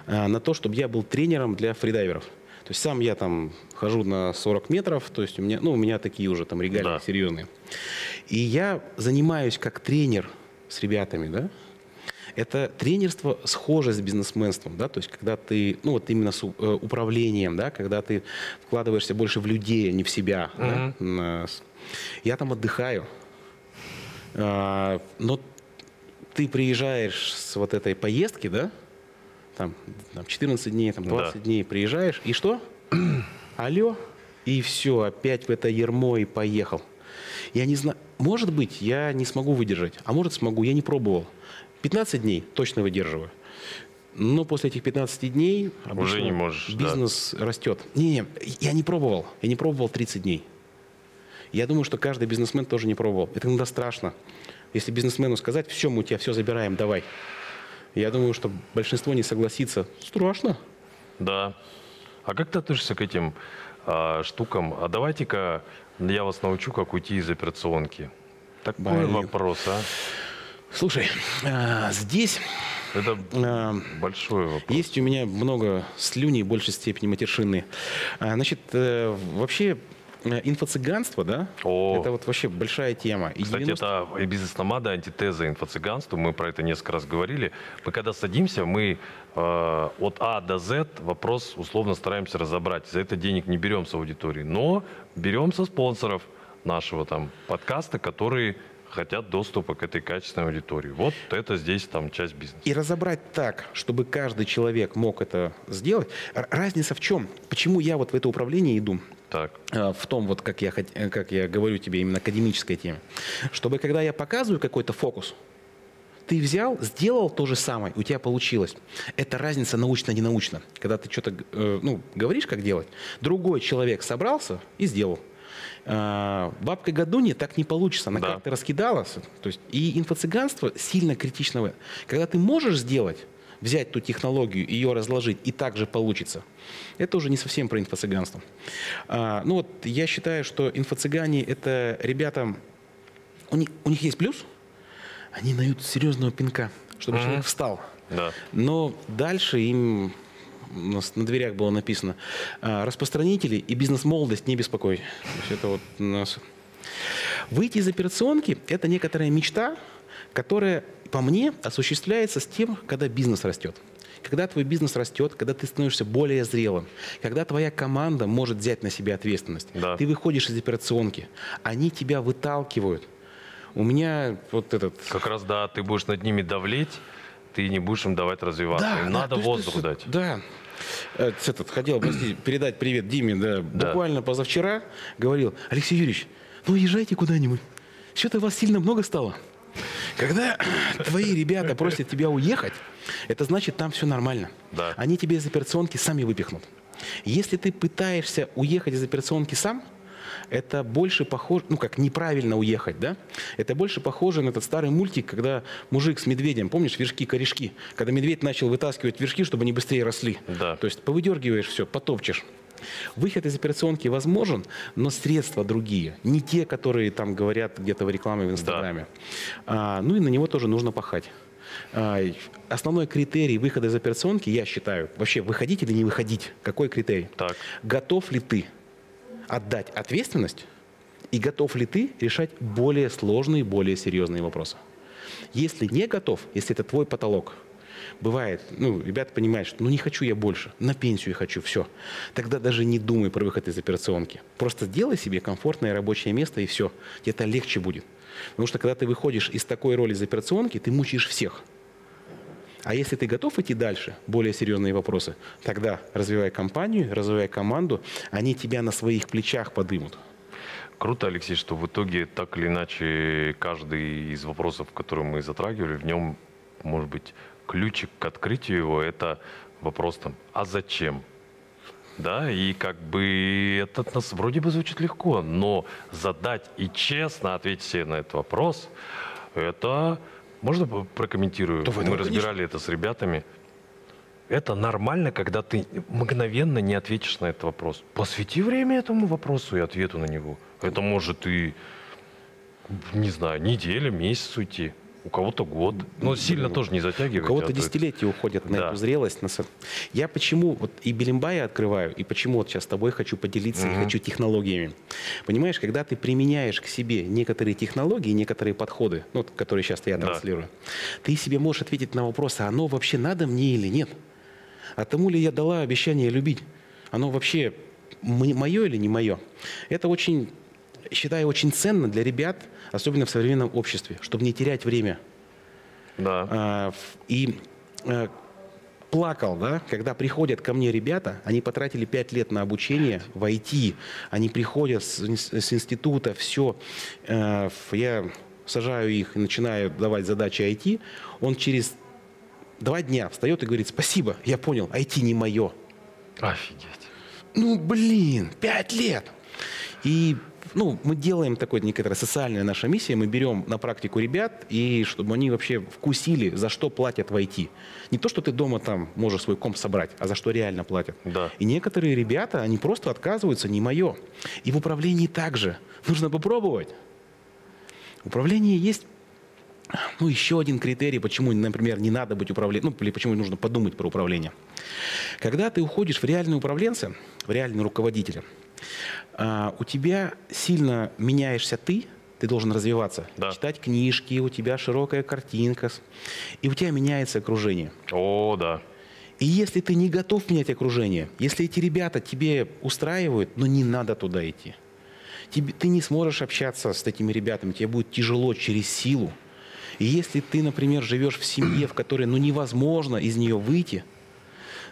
а, на то, чтобы я был тренером для фридайверов. То есть сам я там хожу на 40 метров, то есть у меня, ну, у меня такие уже там регалии Да. серьезные. И я занимаюсь как тренер с ребятами, да, это тренерство схоже с бизнесменством, да, то есть когда ты, ну вот именно с э, управлением, да, когда ты вкладываешься больше в людей, а не в себя. да. На с- Я там отдыхаю, А, но ты приезжаешь с вот этой поездки, да, там, там 14 дней, там 20 Да. дней приезжаешь, и что? Алло, и все, опять в это ермо и поехал. Я не знаю, может быть, я не смогу выдержать, а может смогу, я не пробовал. 15 дней точно выдерживаю. Но после этих 15 дней обычно не можешь, да. бизнес растет. Не-не, я не пробовал. Я не пробовал 30 дней. Я думаю, что каждый бизнесмен тоже не пробовал. Это иногда страшно. Если бизнесмену сказать, все, мы у тебя все забираем, давай. Я думаю, что большинство не согласится. Страшно. Да. А как ты относишься к этим а, штукам? А давайте-ка я вас научу, как уйти из операционки. Такой Блин. вопрос, а? Слушай, а, здесь Это а, большой вопрос. Есть у меня много слюней, в большей степени матершинные. А, Значит, э, вообще инфо-цыганство, да, О. это вот вообще большая тема. И Кстати, 90 это бизнес-номада, антитеза инфо-цыганству. Мы про это несколько раз говорили. Мы когда садимся, мы э, от А до З вопрос условно стараемся разобрать. За это денег не берем с аудитории, но берем со спонсоров нашего там подкаста, которые хотят доступа к этой качественной аудитории. Вот это здесь там часть бизнеса. И разобрать так, чтобы каждый человек мог это сделать. Разница в чем? Почему я вот в это управление иду? Так, э, в том, вот как я, э, как я говорю тебе, именно академической теме. Чтобы когда я показываю какой-то фокус, ты взял, сделал то же самое, у тебя получилось. Это разница научно-ненаучно. Когда ты что-то э, ну, говоришь, как делать, другой человек собрался и сделал. А, Бабка Гадуни так не получится. Она Да. как-то раскидалась. То есть, и инфо-цыганство сильно критичного. Когда ты можешь сделать, взять ту технологию, ее разложить, и так же получится. Это уже не совсем про инфо-цыганство. А, ну вот я считаю, что инфо-цыгане это ребята, у них, у них есть плюс, они дают серьезного пинка, чтобы Мгм. человек встал. да. Но дальше им у нас на дверях было написано а, распространители и бизнес-молодость не беспокой. То есть это вот у нас... Выйти из операционки – это некоторая мечта, которая, по мне, осуществляется с тем, когда бизнес растет. Когда твой бизнес растет, когда ты становишься более зрелым, когда твоя команда может взять на себя ответственность, Да. ты выходишь из операционки, они тебя выталкивают. У меня вот этот Как раз, да, ты будешь над ними давлеть, ты не будешь им давать развиваться. им да, надо воздух есть, дать. Да. Э, Этот, хотел простите, передать привет Диме. Да. Да. Буквально позавчера говорил, Алексей Юрьевич, ну езжайте куда-нибудь. Что-то вас сильно много стало. Когда твои ребята просят тебя уехать, это значит, там все нормально. Да. Они тебе из операционки сами выпихнут. Если ты пытаешься уехать из операционки сам, Это больше похоже, ну как неправильно уехать, да? Это больше похоже на этот старый мультик, когда мужик с медведем, помнишь, вершки-корешки, когда медведь начал вытаскивать вершки, чтобы они быстрее росли. Да. То есть повыдергиваешь все, потопчешь. Выход из операционки возможен, но средства другие. Не те, которые там говорят где-то в рекламе в Инстаграме. А, ну и на него тоже нужно пахать. А, основной критерий выхода из операционки, я считаю, вообще выходить или не выходить, какой критерий? Так. Готов ли ты отдать ответственность и готов ли ты решать более сложные, более серьезные вопросы? Если не готов, если это твой потолок, бывает, ну, ребята понимают, что ну не хочу я больше, на пенсию хочу, все. Тогда даже не думай про выход из операционки. Просто сделай себе комфортное рабочее место и все. Тебе это легче будет. Потому что когда ты выходишь из такой роли из операционки, ты мучаешь всех. А если ты готов идти дальше, более серьезные вопросы, тогда развивай компанию, развивай команду, они тебя на своих плечах подымут. Круто, Алексей, что в итоге так или иначе каждый из вопросов, которые мы затрагивали, в нем, может быть, ключик к открытию его – это вопрос там, а зачем? Да, и как бы это нас вроде бы звучит легко, но задать и честно ответить себе на этот вопрос, это, можно прокомментирую? Да, Мы ну, разбирали это с ребятами. Это нормально, когда ты мгновенно не ответишь на этот вопрос. Посвяти время этому вопросу и ответу на него. Это может и, не знаю, неделя, месяц уйти. У кого-то год. Но сильно тоже не затягивать. У кого-то а десятилетия уходят на Да. эту зрелость. на Я почему вот и Белимбая открываю, и почему вот сейчас с тобой хочу поделиться и хочу технологиями. Понимаешь, когда ты применяешь к себе некоторые технологии, некоторые подходы, ну, которые сейчас я Да. транслирую, ты себе можешь ответить на вопрос, а оно вообще надо мне или нет? А тому ли я дала обещание любить? Оно вообще мое или не мое? Это очень, считаю, очень ценно для ребят, особенно в современном обществе, чтобы не терять время. Да. А, И э, плакал, да, когда приходят ко мне ребята, они потратили 5 лет на обучение в IT, они приходят с, с института, все, я сажаю их и начинаю давать задачи IT, он через два дня встает и говорит, спасибо, я понял, IT не мое. Офигеть. Ну, блин, пять лет. И ну, мы делаем такой некоторая социальная наша миссия. Мы берем на практику ребят, и чтобы они вообще вкусили, за что платят в IT. Не то, что ты дома там можешь свой комп собрать, а за что реально платят. Да. И некоторые ребята, они просто отказываются, не мое. И в управлении также. Нужно попробовать. В управлении есть ну, еще один критерий, почему, например, не надо быть управленцем, ну, или почему нужно подумать про управление. Когда ты уходишь в реальные управленцы, в реальные руководители, у тебя сильно меняешься ты, ты должен развиваться, Да. читать книжки, у тебя широкая картинка, и у тебя меняется окружение. О, да. И если ты не готов менять окружение, если эти ребята тебе устраивают, но не надо туда идти. Тебе- ты не сможешь общаться с этими ребятами, тебе будет тяжело через силу. И если ты, например, живешь в семье, в которой ну, невозможно из нее выйти,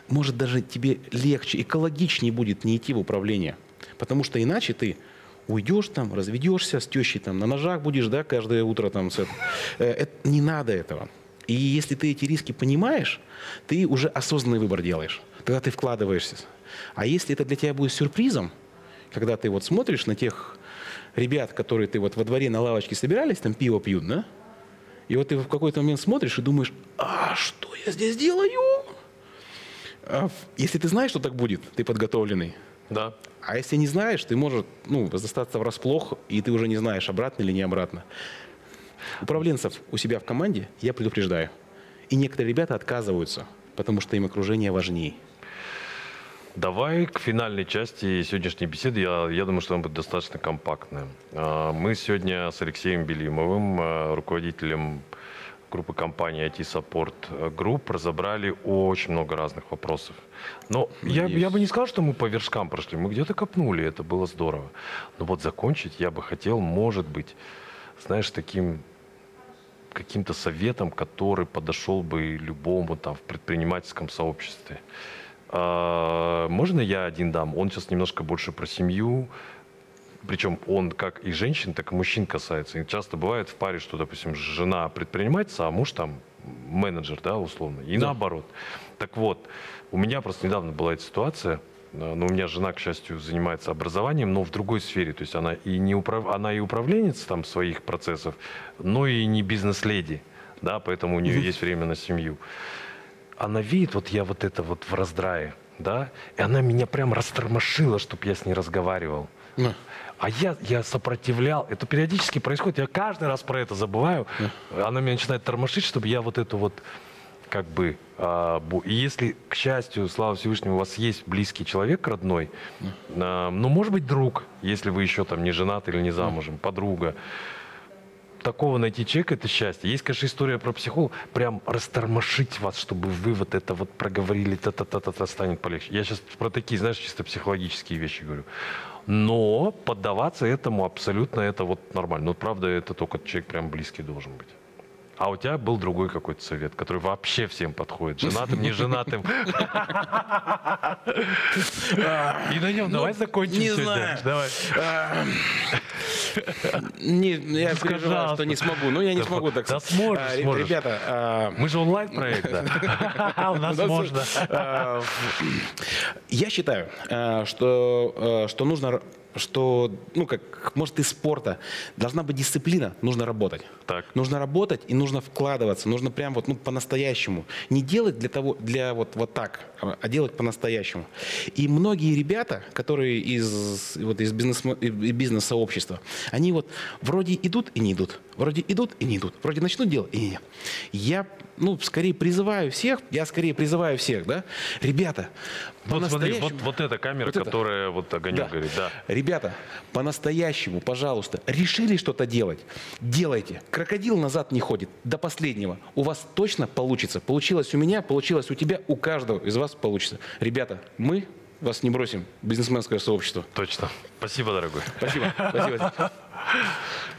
может даже тебе легче, экологичнее будет не идти в управление. Потому что иначе ты уйдешь там, разведешься с тещей там, на ножах будешь, да, каждое утро там. с это- Э, это- не надо этого. И если ты эти риски понимаешь, ты уже осознанный выбор делаешь. Тогда ты вкладываешься. А если это для тебя будет сюрпризом, когда ты вот смотришь на тех ребят, которые ты вот во дворе на лавочке собирались, там пиво пьют, да? И вот ты в какой-то момент смотришь и думаешь, а что я здесь делаю? А если ты знаешь, что так будет, ты подготовленный. Да. А если не знаешь, ты можешь ну, застаться врасплох, и ты уже не знаешь, обратно или не обратно. Управленцев у себя в команде я предупреждаю. И некоторые ребята отказываются, потому что им окружение важнее. Давай к финальной части сегодняшней беседы. Я, я думаю, что она будет достаточно компактная. А, Мы сегодня с Алексеем Белимовым, а, руководителем группы компании IT Support Group, разобрали очень много разных вопросов. Но я, я бы не сказал, что мы по вершкам прошли. Мы где-то копнули, это было здорово. Но вот закончить я бы хотел, может быть, знаешь, таким каким-то советом, который подошел бы любому там в предпринимательском сообществе. А, Можно я один дам? Он сейчас немножко больше про семью. Причем он как и женщин, так и мужчин касается. И часто бывает в паре, что, допустим, жена предпринимательница, а муж там менеджер, да, условно. И Да. наоборот. Так вот, у меня просто недавно была эта ситуация. э, ну, у меня жена, к счастью, занимается образованием, но в другой сфере. То есть она и не управ... она и управленец там своих процессов, но и не бизнес-леди, да, поэтому у нее есть время на семью. Она видит, вот я вот это вот в раздрае, да, и она меня прям растормошила, чтобы я с ней разговаривал. Ну. А я, я сопротивлял. Это периодически происходит. Я каждый раз про это забываю. Она меня начинает тормошить, чтобы я вот эту вот как бы... бу- и если, к счастью, слава Всевышнему, у вас есть близкий человек родной, а, ну, может быть, друг, если вы еще там не женаты или не замужем, подруга, такого найти человека – это счастье. Есть, конечно, история про психолога, прям растормошить вас, чтобы вы вот это вот проговорили, та-та-та-та, станет полегче. Я сейчас про такие, знаешь, чисто психологические вещи говорю. Но поддаваться этому абсолютно это вот нормально. Но правда, это только человек прям близкий должен быть. А у тебя был другой какой-то совет, который вообще всем подходит. Женатым, не женатым. И на нем давай закончим не знаю. Не, я Ну, переживаю, пожалуйста. что не смогу. Ну, я не смогу так да сможешь, А, сможешь. Ребята, а, Мы же онлайн-проект, да. У нас можно. а, Я считаю, что, нужно, что, ну, как, может, из спорта должна быть дисциплина, нужно работать. Так. Нужно работать и нужно вкладываться, нужно прям вот, ну, по-настоящему. Не делать для того, для вот, вот так, а а делать по-настоящему. И многие ребята, которые из, вот, из бизнес, бизнес-сообщества, они вот вроде идут и не идут, вроде идут и не идут, вроде начнут делать и не. Я, ну, скорее призываю всех, я скорее призываю всех, да, ребята, Вот смотри, вот, вот эта камера, Вот это. которая вот огонек Да. говорит, да. Ребята, по-настоящему, пожалуйста, решили что-то делать, делайте. Крокодил назад не ходит до последнего. У вас точно получится. Получилось у меня, получилось у тебя, у каждого из вас получится. Ребята, мы вас не бросим. Бизнесменское сообщество. Точно. Спасибо, дорогой. Спасибо. Спасибо.